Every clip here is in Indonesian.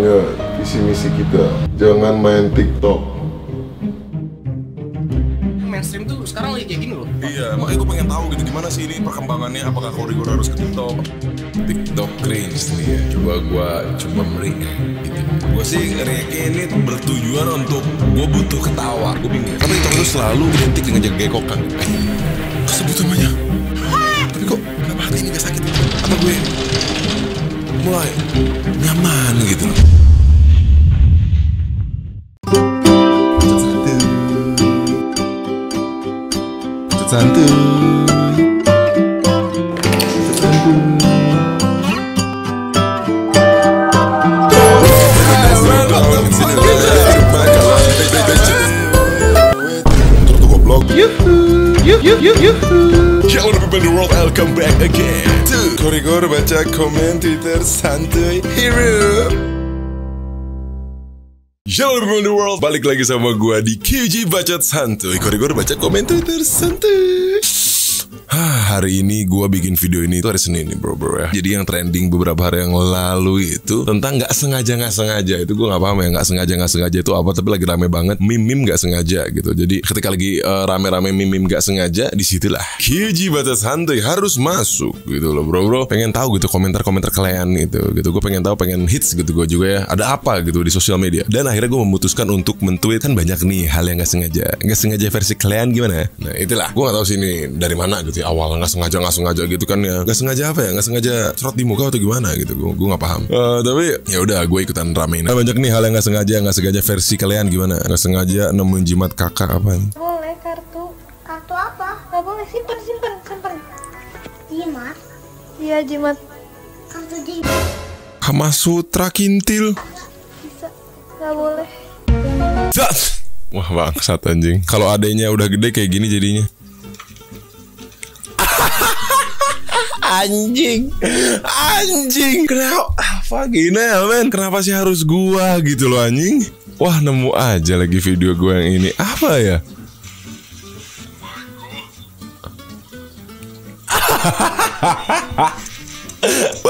Ingat, visi misi kita. Jangan main TikTok. mainstream tuh sekarang lagi kayak gini loh Iya, makanya gue pengen tahu gitu gimana sih ini perkembangannya, apakah koridor harus ke TikTok? TikTok cringe nih ya, coba gue coba meri gitu. Gue sih react ini bertujuan untuk gue butuh ketawa, gue bingung. Tapi TikTok itu selalu identik dengan jaga gekokan. Eh, kok sebut namanya? Tapi kok kenapa hati ini gak sakit? Apa gue mulai nyaman gitu loh? santuy welcome back again to Korigor baca komen Twitter santuy. Hero Hello everyone in the world. Balik lagi sama gua di QG Bacot Santuy. Korigor baca komen Twitter santuy Hah, hari ini gua bikin video ini itu hari Senin nih bro bro ya. Jadi yang trending beberapa hari yang lalu itu tentang nggak sengaja nggak sengaja itu gua nggak paham ya nggak sengaja nggak sengaja itu apa tapi lagi rame banget meme nggak sengaja gitu. Jadi ketika lagi eh, rame-rame meme nggak sengaja di situlah QG batas santuy harus masuk gitu loh bro bro. Pengen tahu gitu komentar-komentar kalian gitu gitu. Gue pengen tahu pengen hits gitu gue juga ya. Ada apa gitu di sosial media. Dan akhirnya gue memutuskan untuk mentweet kan banyak nih hal yang nggak sengaja. Nggak sengaja versi kalian gimana? Nah itulah. Gue nggak tahu sih ini dari mana gitu ya. Awalnya nggak sengaja nggak sengaja gitu kan ya. Nggak sengaja apa ya? Nggak sengaja cerot di muka atau gimana gitu. Gue gue nggak paham. Eh, tapi ya udah gue ikutan ramein. Nah, banyak nih hal yang nggak sengaja nggak sengaja versi kalian gimana? Nggak sengaja nemuin jimat kakak apa nih? boleh kartu Kartu apa? nggak boleh simpen simpen simpen Jimat. iya jimat Kartu di Kama Sutra Kintil. bisa nggak boleh. Wah bangsat anjing Kalau adanya udah gede kayak gini jadinya Anjing. Anjing. Kenapa? Apa gini ya men? Kenapa sih harus gua gitu loh anjing? Wah nemu aja lagi video gua yang ini. Apa ya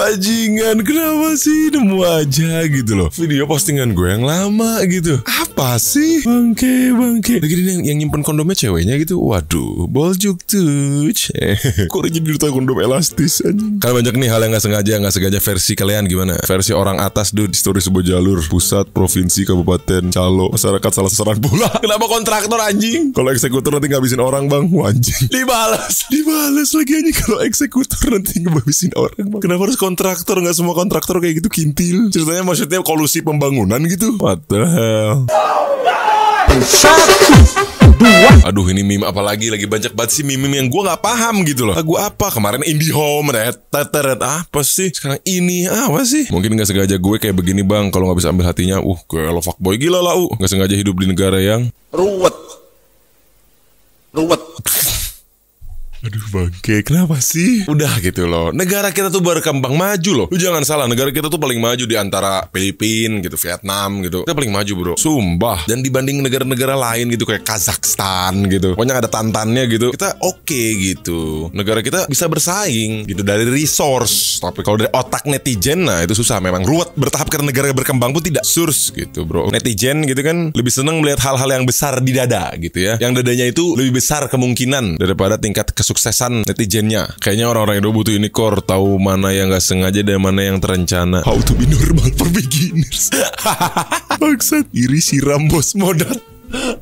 Bajingan kenapa sih nemu aja gitu loh. Video postingan gue yang lama gitu. Apa sih? Bangke bangke. Lagi ini yang, yang nyimpen kondomnya ceweknya gitu. Waduh Boljuk tuh Kok jadi duta kondom elastis anjing? Kalian banyak nih hal yang gak sengaja gak sengaja versi kalian gimana? Versi orang atas dude di story sebuah jalur. Pusat, provinsi, kabupaten, calo Masyarakat salah sasaran pula. Kenapa kontraktor anjing? Kalau eksekutor nanti ngabisin orang bang. Wah, anjing. Dibalas. Dibalas lagi anjing. Kalau eksekutor nanti ngabisin orang bang. Kenapa harus kontraktor Gak semua kontraktor kayak gitu kintil. Ceritanya maksudnya kolusi pembangunan gitu. What the hell? Aduh ini meme apa lagi banyak banget sih meme yang gue gak paham gitu loh. Lagu apa? Kemarin IndiHome Red Teteret Apa sih? Sekarang ini Apa sih? Mungkin gak sengaja gue kayak begini bang. Kalau gak bisa ambil hatinya Uh gue lo fuckboy gila lah uh. Gak sengaja hidup di negara yang ruwet. Ruwet bangke, kenapa sih? Udah gitu loh. Negara kita tuh berkembang maju loh. Lu jangan salah, negara kita tuh paling maju di antara Filipina gitu, Vietnam gitu. Kita paling maju bro. Sumpah. Dan dibanding negara-negara lain gitu kayak Kazakhstan gitu. Pokoknya ada tantannya gitu. Kita oke gitu. Negara kita bisa bersaing gitu dari resource. Tapi kalau dari otak netizen nah itu susah memang ruwet bertahap karena negara berkembang pun tidak source gitu bro. Netizen gitu kan lebih seneng melihat hal-hal yang besar di dada gitu ya. Yang dadanya itu lebih besar kemungkinan daripada tingkat kesuksesan netizennya. Kayaknya orang-orang Indo butuh ini core tahu mana yang nggak sengaja dan mana yang terencana. How to be normal for beginners. Bangsat iri siram bos modal.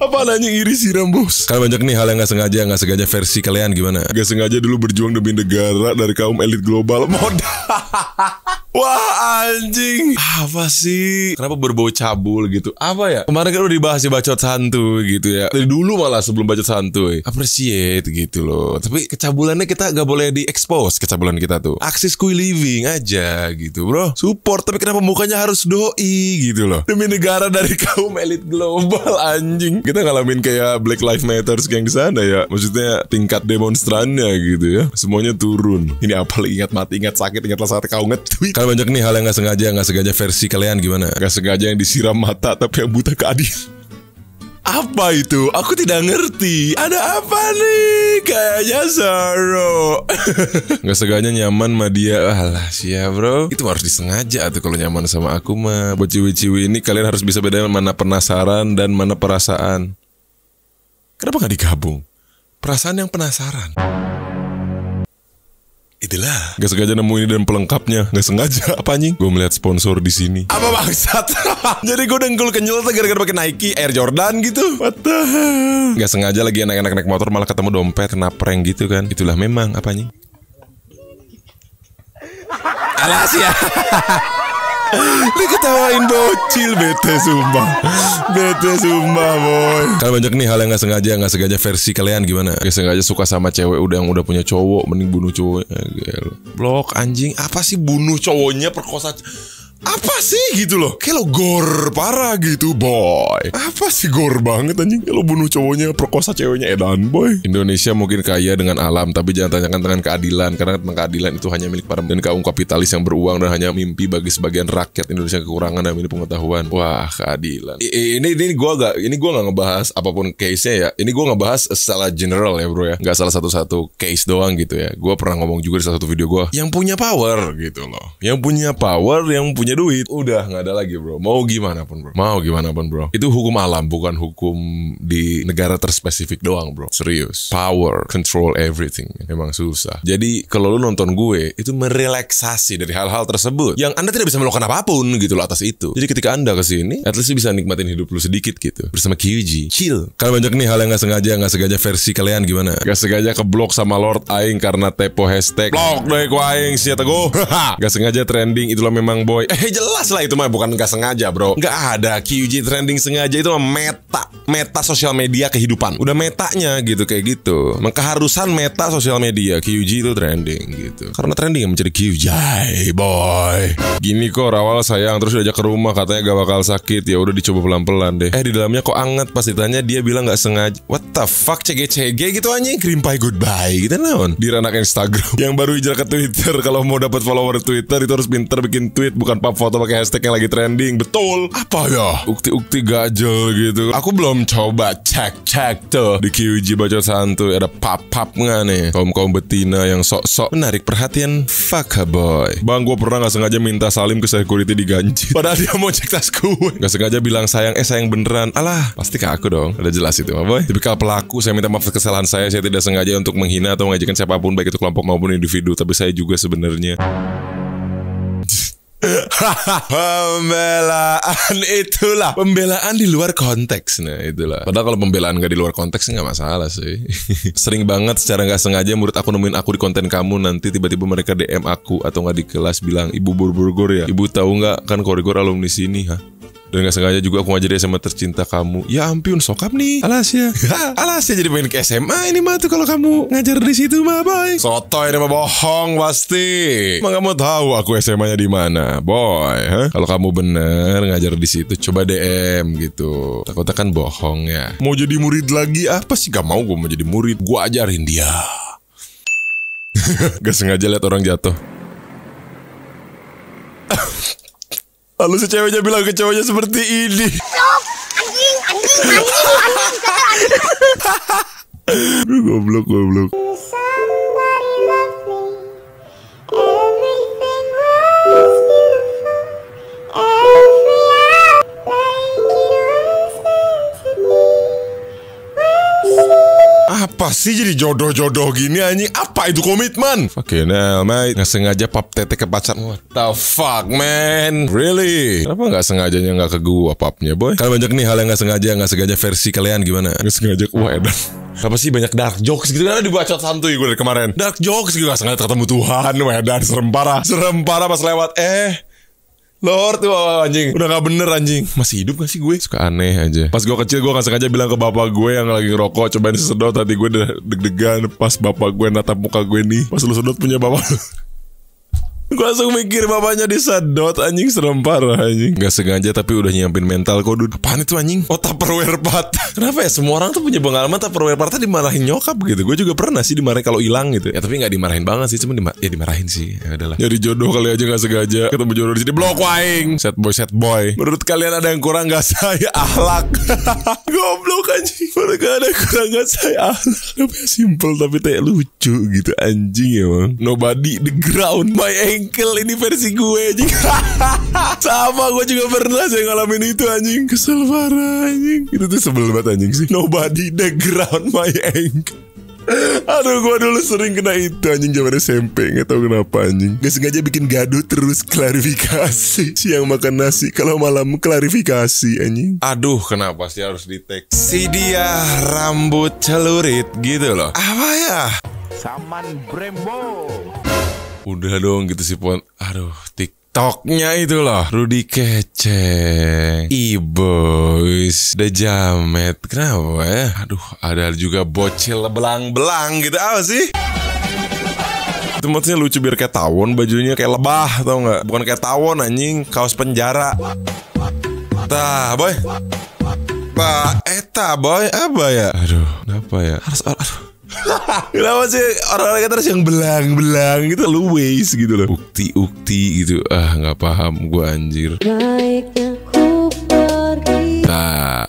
Apa nanya iri siram bos? Kalian banyak nih hal yang gak sengaja Gak sengaja versi kalian gimana? Gak sengaja dulu berjuang demi negara Dari kaum elit global Modal Wah anjing. Apa sih? Kenapa berbau cabul gitu? Apa ya? Kemarin kan udah dibahas di bacot santuy gitu ya. Dari dulu malah sebelum bacot santuy Appreciate gitu loh. Tapi kecabulannya kita gak boleh di expose Kecabulan kita tuh. Aksi school living aja gitu bro. Support Tapi kenapa mukanya harus doi gitu loh? Demi negara dari kaum elit global anjing. Kita ngalamin kayak Black Lives Matter yang di sana ya. Maksudnya tingkat demonstrannya gitu ya. Semuanya turun. Ini apa ingat mati ingat sakit ingat saat kau nge-tweet Kalian banyak nih hal yang gak sengaja gak sengaja versi kalian gimana Gak sengaja yang disiram mata Tapi yang buta keadil Apa itu? Aku tidak ngerti. Ada apa nih? Kayaknya seru. Gak seganya nyaman sama dia. Alah siap bro. Itu harus disengaja tuh kalau nyaman sama aku mah. Buat ciwi-ciwi ini kalian harus bisa bedain mana penasaran dan mana perasaan. Kenapa gak digabung? Perasaan yang penasaran. Itulah. Gak sengaja nemu ini dan pelengkapnya. Gak sengaja. Apa anjing? Gue melihat sponsor di sini. Apa bangsat? Jadi gue dengkul kenyel tuh gara-gara pakai Nike Air Jordan gitu. What the hell? Gak sengaja lagi enak-enak naik motor malah ketemu dompet kena prank gitu kan. Itulah memang apa anjing? Alas ya. Diketawain bocil bete sumpah. Bete sumpah boy. Kalau banyak nih hal yang gak sengaja Gak sengaja versi kalian gimana? Gak sengaja suka sama cewek udah yang udah punya cowok Mending bunuh cowok eh, gelo. Blok anjing. Apa sih bunuh cowoknya perkosa apa sih gitu loh? Kayak lo gor parah gitu boy. Apa sih gor banget anjing? Kayak lo bunuh cowoknya perkosa ceweknya edan boy. Indonesia mungkin kaya dengan alam Tapi jangan tanyakan dengan keadilan Karena tentang keadilan itu hanya milik para dan kaum kapitalis yang beruang Dan hanya mimpi bagi sebagian rakyat Indonesia kekurangan dan ini pengetahuan. Wah keadilan. I- Ini ini gue gak Ini gue gak ngebahas apa pun case-nya ya. Ini gue ngebahas secara general ya bro ya. Gak salah satu-satu case doang gitu ya. Gue pernah ngomong juga di salah satu video gue Yang punya power gitu loh. Yang punya power Yang punya duit. Udah nggak ada lagi bro. Mau gimana pun bro. Mau gimana pun bro. Itu hukum alam Bukan hukum di negara terspesifik doang bro. Serius. Power Control everything. Emang susah. Jadi kalau lu nonton gue Itu merelaksasi dari hal-hal tersebut Yang anda tidak bisa melakukan apa pun gitu loh atas itu. Jadi ketika anda ke sini At least bisa nikmatin hidup lu sedikit gitu. Bersama QG Chill. Kalau banyak nih hal yang gak sengaja Gak sengaja versi kalian gimana? Gak sengaja keblok sama Lord Aing Karena tepo hashtag. Blok deh ku Aing Siapa go Gak sengaja trending Itulah memang boy jelas lah itu mah Bukan gak sengaja bro. Gak ada. QG trending sengaja Itu mah meta Meta sosial media kehidupan. Udah metanya gitu Kayak gitu. Emang keharusan meta sosial media QG itu trending gitu. Karena trending yang menjadi QG. Boy. Gini kok Rawal sayang. Terus diajak ke rumah Katanya gak bakal sakit. Ya udah dicoba pelan-pelan deh. Eh di dalamnya kok anget. Pas ditanya dia bilang gak sengaja. What the fuck CG-CG gitu anjing. Cream pie goodbye gitu naon? Di anak Instagram. Yang baru hijrah ke Twitter. Kalau mau dapat follower Twitter Itu harus pinter bikin tweet Bukan pap foto pakai hashtag yang lagi trending. Betul. Apa ya? Ukti-ukti gajel gitu. Aku belum coba cek-cek tuh. Di QG baca santuy Ada pap-pap nggak nih? Kaum-kaum betina yang sok-sok Menarik perhatian. Fuck boy. Bang gue pernah gak sengaja minta salim ke security diganti Padahal dia mau cek tas gue Gak sengaja bilang sayang Eh sayang beneran. Alah pasti ke aku dong. Udah jelas itu boy? Tipikal pelaku Saya minta maaf atas kesalahan saya. Saya tidak sengaja untuk menghina Atau mengajikan siapa pun Baik itu kelompok maupun individu. Tapi saya juga sebenarnya Pembelaan itulah. Pembelaan di luar konteks Nah itulah. Padahal kalau pembelaan gak di luar konteks nggak masalah sih. Sering banget secara nggak sengaja Murid aku nemuin aku di konten kamu Nanti tiba-tiba mereka DM aku Atau nggak di kelas bilang Ibu Burburgor ya. Ibu tahu nggak? Kan korigor alumni sini Hah dan gak sengaja juga aku ngajari SMA tercinta kamu. Ya ampun sokap nih. Alas ya. Alas ya jadi pengen ke SMA Ini mah tuh kalau kamu ngajar di situ mah boy. Soto ini mah bohong pasti. Emang kamu tahu aku SMA-nya di mana boy huh? Kalau kamu bener ngajar di situ Coba DM gitu. Takutnya kan bohong ya. Mau jadi murid lagi? Apa sih? Gak mau gue mau jadi murid. Gue ajarin dia. Gak sengaja lihat orang jatuh Lalu si ceweknya bilang ke cowoknya seperti ini Stop! Anjing, anjing, anjing, anjing, anjing. Goblok, goblok Apa sih jadi jodoh-jodoh gini anjing. Apa itu komitmen? Fucking hell mate. Nggak sengaja pap tete ke pacar. What the fuck man? Really? Kenapa nggak sengajanya nggak ke gua papnya boy? Kalau banyak nih hal yang nggak sengaja nggak sengaja versi kalian gimana? Nggak sengaja. Wah edan. Apa sih banyak dark jokes gitu? Karena dibacot santuy gue dari kemarin. Dark jokes gitu Nggak sengaja ketemu Tuhan. Wah edan. Serem parah. Serem parah pas lewat. Eh Lord tuh anjing. Udah gak bener anjing. Masih hidup gak sih gue? Suka aneh aja. Pas gue kecil gue gak sengaja bilang ke bapak gue Yang lagi ngerokok Cobain sedot Tadi gue deg-degan. Pas bapak gue natap muka gue nih Pas lu sedot punya bapak Gue langsung mikir bapaknya disedot anjing. Serem parah anjing. Gak sengaja tapi udah nyiapin mental kok Dud. Apaan itu anjing? Oh tupperware part. Kenapa ya? Semua orang tuh punya pengalaman tupperware part dimarahin nyokap gitu. Gue juga pernah sih dimarahin kalau hilang gitu. Ya tapi gak dimarahin banget sih Cuma dima ya dimarahin sih. Ya udahlah. Nyari jodoh kali aja gak sengaja. Ketemu jodoh di sini Blok waing. Set boy set boy. Menurut kalian ada yang kurang gak saya ahlak. Goblok anjing. Menurut kalian ada yang kurang gak saya ahlak. Tapi ya simple tapi kayak lucu gitu Anjing emang. Nobody the ground My ankle Ini versi gue anjing. Sama gue juga pernah saya ngalamin itu anjing. Kesel parah anjing. Itu tuh sebel banget anjing sih. Nobody the ground My ankle Aduh gue dulu sering kena itu anjing zaman SMP Gak tau kenapa anjing. Gak sengaja bikin gaduh terus klarifikasi. Siang makan nasi Kalau malam klarifikasi anjing. Aduh kenapa sih harus di tag Si dia rambut celurit gitu loh. Apa ya? Saman Brembo. Udah dong gitu sih pon. Aduh TikToknya itu loh. Rudy Kece Iboys The Jamet. Kenapa ya? Aduh ada juga bocil belang-belang gitu. Apa sih? Itu maksudnya lucu biar kayak tawon bajunya kayak lebah tau nggak? Bukan kayak tawon anjing. Kaos penjara. Tah boy. Pak Eta boy. Apa ya? Aduh kenapa ya? Harus aduh Kenapa sih orang-orang harus yang belang-belang gitu lu waste gitu loh. Ukti-ukti gitu. Ah nggak paham gue anjir. Baiknya ku pergi. Nah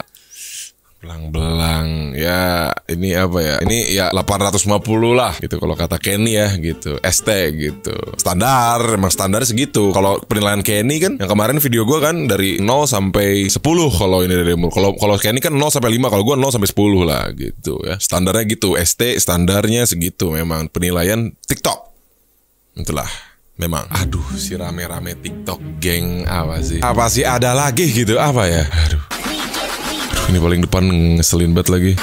Belang-belang. Ya ini apa ya? Ini ya 850 lah gitu. Kalau kata Kenny ya gitu. ST gitu. Standar Emang standar segitu. Kalau penilaian Kenny kan Yang kemarin video gue kan Dari 0 sampai 10 Kalau ini dari Kalau kalau Kenny kan 0 sampai 5 Kalau gue 0 sampai 10 lah gitu ya. Standarnya gitu. ST standarnya segitu Memang. Penilaian TikTok. Itulah Memang. Aduh si rame-rame TikTok geng Apa sih? Apa sih ada lagi gitu? Apa ya? Aduh ini paling depan ngeselin banget lagi.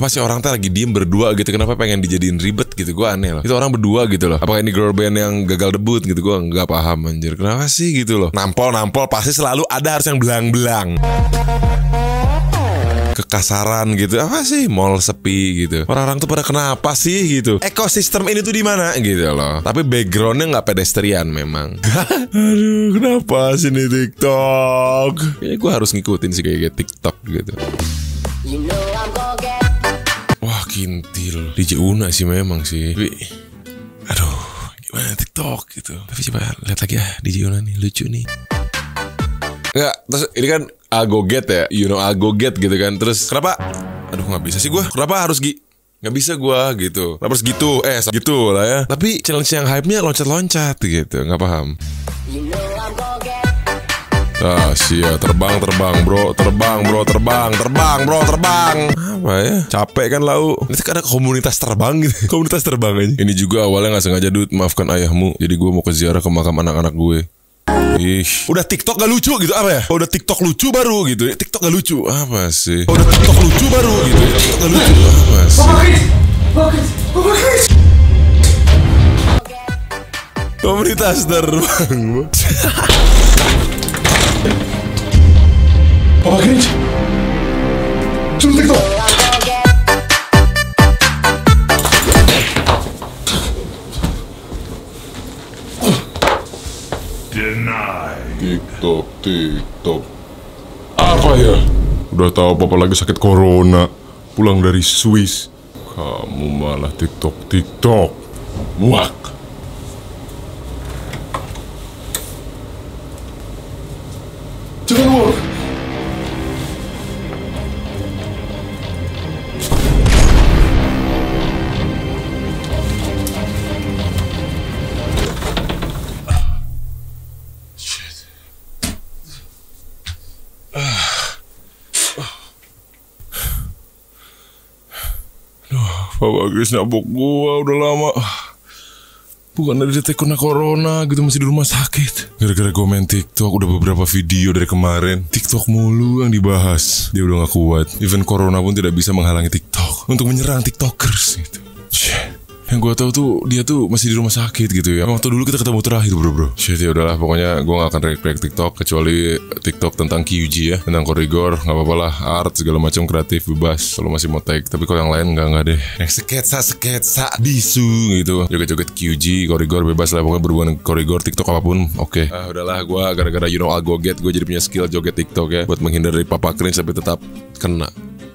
Apa sih orang tuh lagi diem berdua gitu? Kenapa pengen dijadiin ribet gitu? Gue aneh loh. Itu orang berdua gitu loh. Apakah ini girl band yang gagal debut gitu? Gue nggak paham anjir. Kenapa sih gitu loh? Nampol-nampol Pasti selalu ada harus yang belang-belang kekasaran gitu. Apa sih? Mall sepi gitu. Orang-orang tuh pada kenapa sih gitu? Ekosistem ini tuh di mana? Gitu loh. Tapi backgroundnya nggak pedestrian memang. Aduh kenapa sih nih TikTok? Ya gue harus ngikutin sih kayak TikTok gitu. Wah kintil. DJ Una sih memang sih. Tapi aduh gimana TikTok gitu? Tapi coba lihat lagi ya DJ Una nih lucu nih Enggak, terus ini kan agoget ya, you know agoget gitu kan. Terus kenapa? Aduh nggak bisa sih gue. Kenapa harus gi? Nggak bisa gue gitu. Kenapa harus gitu? Eh gitu lah ya. Tapi challenge yang hype-nya loncat-loncat gitu. Nggak paham. Ah, sia terbang terbang bro, terbang bro, terbang, terbang bro, terbang. Apa ya? Capek kan lau. Itu kan ada komunitas terbang gitu. komunitas terbang aja. Ini juga awalnya nggak sengaja dude, maafkan ayahmu. Jadi gue mau ke ziarah ke makam anak-anak gue. Ih, udah TikTok gak lucu gitu apa ya? Udah TikTok lucu baru gitu. TikTok gak lucu apa sih? Udah TikTok lucu baru gitu. TikTok gak lucu apa sih? Komunitas terbang. Papa Grinch Suruh TikTok TikTok, TikTok Apa ya? Udah tahu papa lagi sakit corona. Pulang dari Swiss. Kamu malah TikTok, TikTok Muak Papa Gris nabok gua udah lama. Bukan dari detek kena corona gitu masih di rumah sakit. Gara-gara gue main TikTok udah beberapa video dari kemarin. TikTok mulu yang dibahas. Dia udah gak kuat. Even corona pun tidak bisa menghalangi TikTok. Untuk menyerang TikTokers gitu. Shit. Yang gue tahu tuh dia tuh masih di rumah sakit gitu ya. Waktu dulu kita ketemu terakhir bro bro. Shit ya udahlah pokoknya gue gak akan react TikTok kecuali TikTok tentang QG ya, tentang korigor nggak apa-apa lah, art segala macam kreatif bebas. Kalau masih mau take, tapi kalau yang lain nggak nggak deh. Yang sketsa sketsa bisu gitu, joget-joget QG, korigor bebas lah pokoknya berhubungan korigor TikTok apa pun. Oke. Ah udahlah gue gara-gara you know I'll go get gue jadi punya skill joget TikTok ya buat menghindar dari papa cringe tapi tetap kena.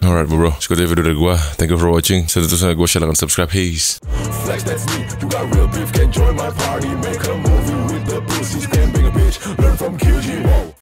Alright bro, sekian video dari gue Thank you for watching Saya terusnya gue share subscribe Peace Flex, that's me. You got real beef, can join my party. Make a movie with the pussy, stand being a bitch. Learn from QG.